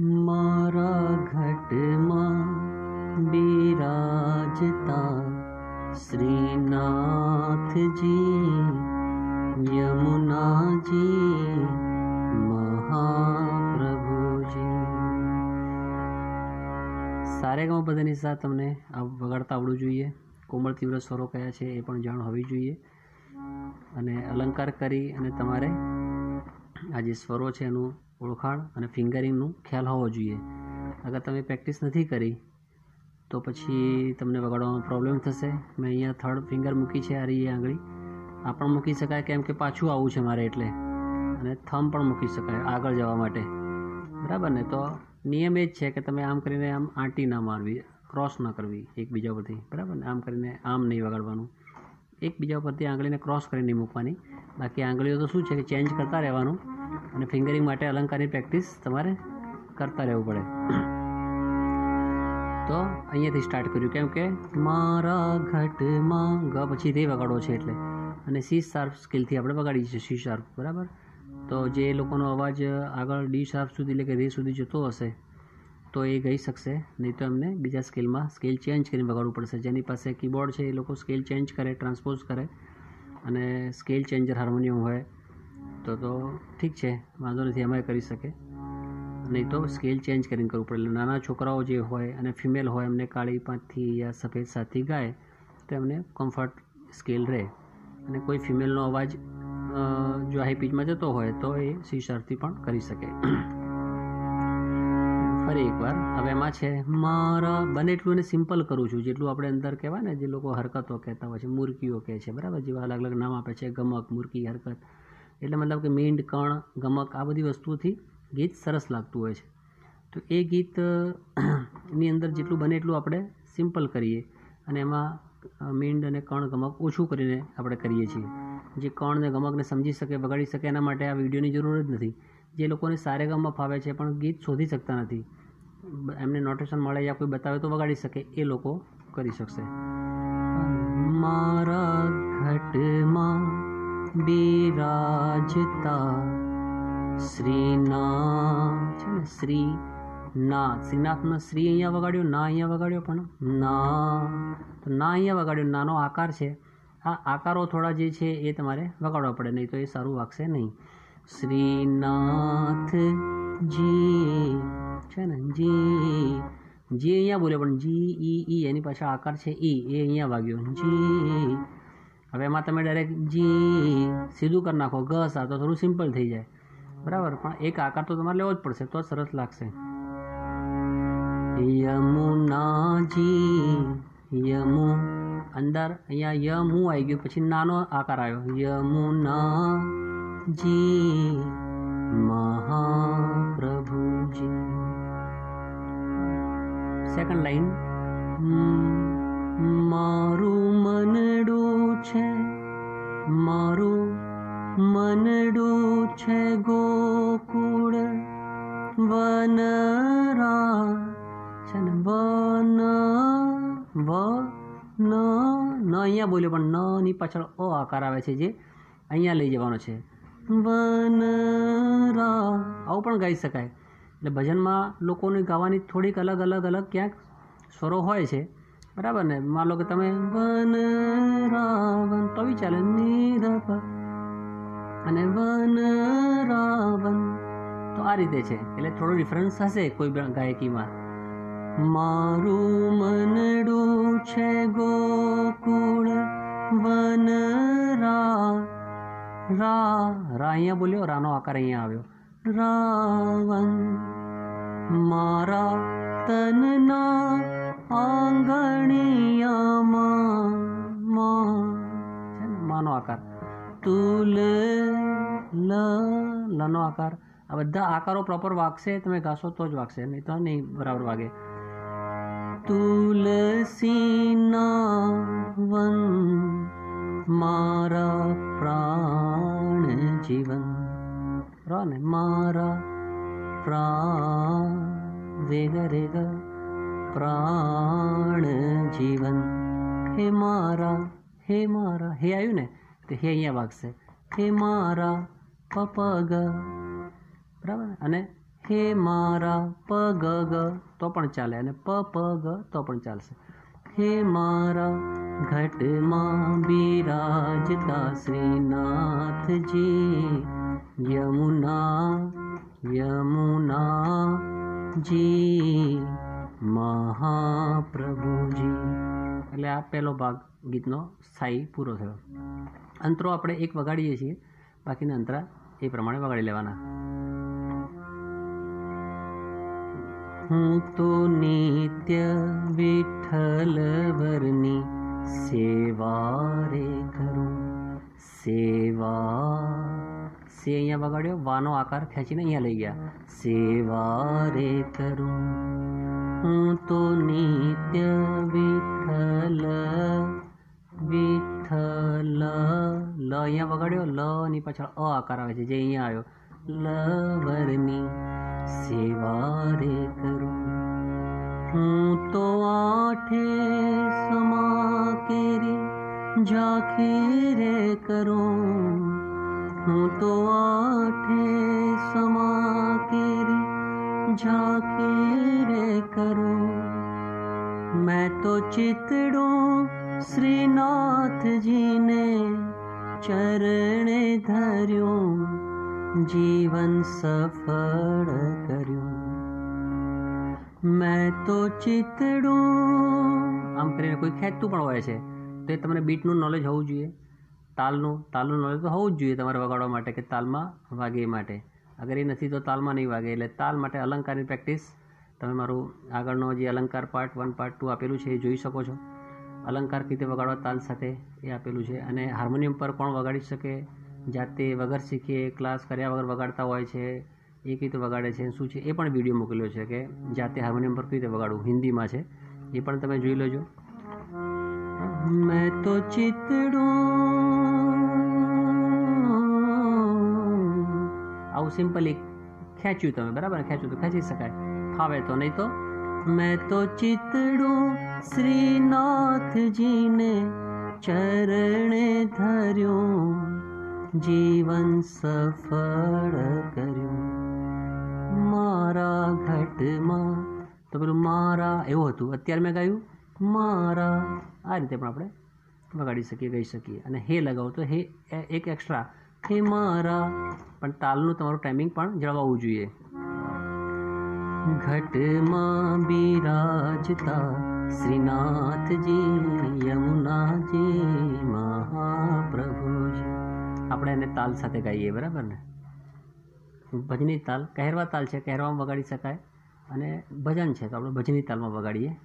મારા ઘટમાં બિરાજતા શ્રીનાથજી યમુનાજી મહાપ્રભુજી. સારેગામ બધાની સાથે તમને આ વગાડતા આવડવું જોઈએ. કોમળ તીવ્ર સ્વરો કયા છે એ પણ જાણ હોવી જોઈએ. અને અલંકાર કરી અને તમારે આ જે સ્વરો છે એનું ઓળખાણ અને ફિંગરિંગનું ખ્યાલ હોવો જોઈએ. અગર તમે પ્રેક્ટિસ નથી કરી, તો પછી તમને વગાડવામાં પ્રોબ્લેમ થશે. મેં અહીંયા થર્ડ ફિંગર મૂકી છે આ રહી આંગળી. આ પણ મૂકી શકાય કેમ કે પાછું આવવું છે મારે એટલે. અને થમ પણ મૂકી શકાય આગળ જવા માટે. બરાબર ને? તો નિયમ એ જ છે કે તમે આમ કરીને આમ આંટી ના મારવી, ક્રોસ ના કરવી એકબીજા પરથી. બરાબર ને? આમ કરીને આમ નહીં વગાડવાનું. એકબીજા પરથી આંગળીને ક્રોસ કરીને મૂકવાની. બાકી આંગળીઓ તો શું છે કે ચેન્જ કરતા રહેવાનું અને ફિંગરિંગ માટે અલંકારની પ્રેક્ટિસ તમારે કરતા રહેવું પડે. તો અહીંયાથી સ્ટાર્ટ કર્યું. કેમ કે મારા ઘટમાં ગ પછી તે વગાડવો છે એટલે. અને સી શાર્પ સ્કિલથી આપણે વગાડીએ છીએ સી શાર્પ બરાબર? તો જે લોકોનો અવાજ આગળ ડી શાર્પ સુધી એટલે કે રે સુધી જતો હશે તો એ ગઈ શકશે. નહીં તો એમને બીજા સ્કેલમાં સ્કેલ ચેન્જ કરીને વગાડવું પડશે. જેની પાસે કીબોર્ડ છે એ લોકો સ્કેલ ચેન્જ કરે, ટ્રાન્સપોઝ કરે અને સ્કેલ ચેન્જર હાર્મોનિયમ હોય તો તો ઠીક છે, વાંધો નથી એમાં કરી શકે. નહીં તો સ્કેલ ચેન્જ કરીને કરવું પડે. નાના છોકરાઓ જે હોય અને ફિમેલ હોય, એમને કાળી પાંચથી યા સફેદ સાતથી ગાય, તો એમને કમ્ફર્ટ સ્કેલ રહે. અને કોઈ ફિમેલનો અવાજ જો હાઈ પીચમાં જતો હોય, તો એ સી શાર્પથી પણ કરી શકે. ફરી એકવાર. હવે એમાં છે, મારા, બને એટલું એને સિમ્પલ કરું છું, જેટલું આપણે અંદર કહેવાય ને, જે લોકો હરકતો કહેતા હોય છે મુરકીઓ કહે છે, બરાબર? જેવા અલગ અલગ નામ આપે છે, ગમક મુરકી હરકત. એટલે મતલબ કે મીંડ, કણ, ગમક, આ બધી વસ્તુઓથી ગીત સરસ લાગતું હોય છે. તો એ ગીતની અંદર જેટલું બને એટલું આપણે સિમ્પલ કરીએ. અને એમાં મીંડ અને કણ, ગમક ઓછું કરીને આપણે કરીએ છીએ. જે કણ ને ગમકને સમજી શકે વગાડી શકે, એના માટે આ વિડીયોની જરૂર જ નથી. જે લોકોને સારેગામમાં ફાવે છે પણ ગીત શોધી શકતા નથી. એમને નોટેશન મળે યા કોઈ બતાવે તો વગાડી શકે, એ લોકો કરી શકશે. મારા ઘટમાં બિરાજતા શ્રીનાથ છે ને શ્રી ના શ્રીનાથનો શ્રી અહીંયા વગાડ્યો, ના અહીંયા વગાડ્યો, પણ ના. તો ના અહીંયા વગાડ્યો, નાનો આકાર છે. આ આકારો થોડા જે છે એ તમારે વગાડવા પડે, નહીં તો એ સારું વાગશે નહીં. શ્રીનાથજી છે ને? જી. જી અહીંયા બોલ્યો, પણ જી, ઈ ઈ એની પાછળ આકાર છે ઈ. એ અહીંયા વાગ્યો. જી. હવે એમાં તમે ડાયરેક્ટ જી સીધું કરી નાખો. ગ સા, તો થોડું સિમ્પલ થઈ જાય. બરાબર? પણ એક આકાર તો તમારે લેવો જ પડશે. તો સરસ લાગશે. યમુનાજી યમુ. અંદર અહીંયા યમુ આવી ગયું. પછી નાનો આકાર આવ્યો. યમુનાજી મહાપ્રભુજી. સેકન્ડ લાઈન મારું મનડું છે, મારું મનડું છે ગોકુળ, વનરા છે ને વન વ ન ન અહીંયા બોલ્યો પણ ન ની પાછળ અ આકાર આવે છે જે અહીંયા લઈ જવાનો છે. વનરા આવું પણ ગાઈ શકાય. એટલે ભજનમાં લોકોને ગાવાની થોડીક અલગ અલગ અલગ ક્યાંક સ્વરો હોય છે. બરાબર ને? માનો કે તમે વન રાવન તો બી ચાલે. નિરપ અને વન રાવન તો આ રીતે છે. એટલે થોડો ડિફરન્સ હશે કોઈ ગાયકીમાં. મારું મનડું છે ગોકુળ વન રા. રા રા અહીંયા બોલ્યો, રાનો આકાર અહીંયા આવ્યો. રાવણ મારા તનના આંગણિયામાં માનો આકાર. તુલ, લ, લનો આકાર. આ બધા આકારો પ્રોપર વાગશે, તમે ગાશો તો જ વાગશે, નહીં તો નહીં બરાબર વાગે. તુલસીના વન મારા પ્રાણ જીવન. રાને મારા પ્રાણ, વેગ, રેગ, પ્રાણ જીવન. હે મારા હે મારા, હે આવ્યું ને? તો હે અહીંયા વાગશે. હે મારા પપગ બરાબર? અને હે મારા પગ ગ. તો પણ ચાલે. અને પ પ, ગ, તો પણ ચાલશે. હે મારા ઘટમાં બિરાજતા શ્રીનાથજી. યમુના યમુના જી, મહાપ્રભુજી. એટલે આ પહેલો ભાગ ગીતનો સ્થાયી પૂરો થયો. અંતરો આપણે એક વગાડીએ છીએ. બાકીના અંતરા એ પ્રમાણે વગાડી લેવાના. હું તો નિત્ય વિઠ્ઠલ વરની સેવા રે કરું. સેવા. સે અહીંયા વગાડ્યો, વાનો આકાર ખેંચીને અહીંયા લઈ ગયા. સેવા રે કરું. હું તો નિત્ય વિઠ્ઠલ વિઠ્ઠલ. લ અહીંયા વગાડ્યો, લ ની પાછળ અ આકાર આવે છે, જે અહીંયા આવ્યો. लवरनी सेवारे करूँ। हूँ तो आठे समा केरी जाखीरे करूँ। हूँ तो आठे समा केरी जाखीरे करो। मैं तो चितड़ो श्रीनाथ जी ने चरण धर्यों જીવન સફળ કર્યું. મેં તો ચિતડું, આમ કરીને કોઈ ખેંચતું પણ હોય છે. તો એ તમને બીટનું નોલેજ હોવું જોઈએ. તાલનું તાલનું નોલેજ તો હોવું જ જોઈએ તમારે વગાડવા માટે કે તાલમાં વાગે માટે. અગર એ નથી તો તાલમાં નહીં વાગે. એટલે તાલ માટે અલંકારની પ્રેક્ટિસ તમે મારું આગળનો જે અલંકાર પાર્ટ વન પાર્ટ ટુ આપેલું છે એ જોઈ શકો છો. અલંકાર કીતે વગાડવા? તાલ સાથે એ આપેલું છે. અને હાર્મોનિયમ પર કોણ વગાડી શકે? જાતે વગર શીખે ક્લાસ કર્યા વગર વગાડતા હોય છે, એ કઈ રીતે વગાડે છે, શું છે, એ પણ વીડિયો મોકલ્યો છે કે જાતે હાર્મોનિયમ પર કઈ રીતે વગાડવું, હિન્દીમાં છે, એ પણ તમે જોઈ લેજો. મેં તો ચિતડું આવું સિમ્પલી ખેંચ્યું તમે, બરાબર? ખેંચ્યું તો ખેંચી શકાય. ફાવે તો નહીં તો? મેં તો ચિતડું શ્રીનાથજીને ચરણે ધર્યું. જીવન સફળ કર્યું. મારા ઘટમાં, તો પેલું મારા, એવું હતું. અત્યારે મેં ગાયું, મારા. આ રીતે પણ આપણે વગાડી શકીએ, ગાઈ શકીએ. અને હે લગાવો તો હે એક એક્સ્ટ્રા હે મારા. પણ તાલનું તમારું ટાઈમિંગ પણ જળવાવું જોઈએ. ઘટમાં બિરાજતા શ્રીનાથજી, યમુનાજી, મહાપ્રભુજી. આપણે એને તાલ સાથે ગાઈએ, બરાબર ને? ભજની તાલ, કહેરવા તાલ છે, કહેરવામાં વગાડી શકાય. અને ભજન છે, તો આપણે ભજની તાલમાં વગાડીએ.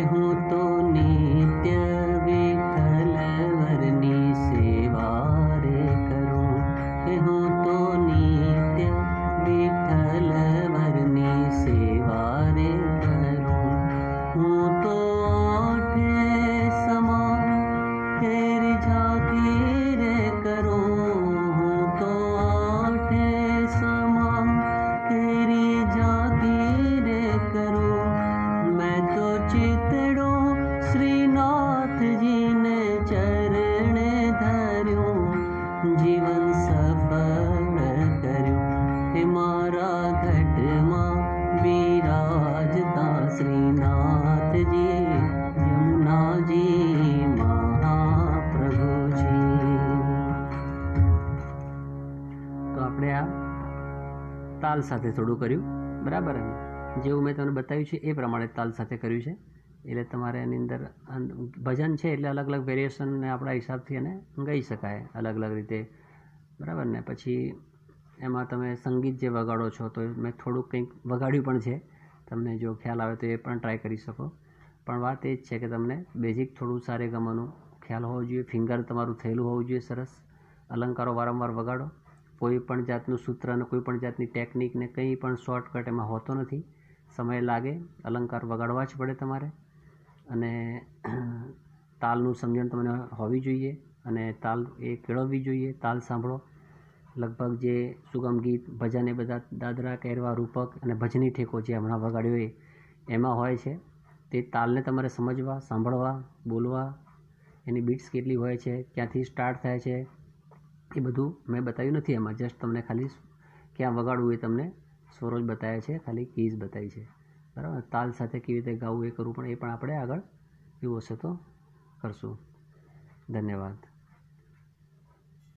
હે તાલ સાથે થોડું કર્યું. બરાબર જેવું મેં તમને બતાવ્યું છે એ પ્રમાણે તાલ સાથે કર્યું છે. એટલે તમારે એની અંદર ભજન છે એટલે અલગ અલગ વેરિએશનને આપણા હિસાબથી એને ગાઈ શકાય અલગ અલગ રીતે. બરાબર ને? પછી એમાં તમે સંગીત જે વગાડો છો તો મેં થોડુંક કંઈક વગાડ્યું પણ છે. તમને જો ખ્યાલ આવે તો એ પણ ટ્રાય કરી શકો. પણ વાત એ જ છે કે તમને બેઝિક થોડું સારે ગમવાનું ખ્યાલ હોવો જોઈએ ફિંગર તમારું થયેલું હોવું જોઈએ સરસ. અલંકારો વારંવાર વગાડો. કોઈ પણ જાતનું સૂત્ર અને કોઈ પણ જાતની ટેકનિક ને કંઈ પણ શોર્ટકટ એમાં હોતો નથી. સમય લાગે, અલંકાર વગાડવા જ પડે તમારે. અને તાલનું સમજણ તમને હોવી જોઈએ અને તાલ એ કેળવવી જોઈએ. તાલ સાંભળો. લગભગ જે સુગમ ગીત, ભજન એ બધા દાદરા, કહેરવા, રૂપક અને ભજની ઠેકો જે હમણાં વગાડ્યો એ, એમાં હોય છે. તે તાલને તમારે સમજવા, સાંભળવા, બોલવા, એની બીટ્સ કેટલી હોય છે, ક્યાંથી સ્ટાર્ટ થાય છે એ બધું મેં બતાવ્યું નથી એમાં. જસ્ટ તમને ખાલી ક્યાં વગાડવું એ તમને સ્વરો જ બતાવ્યા છે, ખાલી કીઝ બતાવી છે. બરાબર? તાલ સાથે કેવી રીતે ગાવું એ કરવું પણ એ પણ આપણે આગળ એવું હશે તો કરશું. ધન્યવાદ.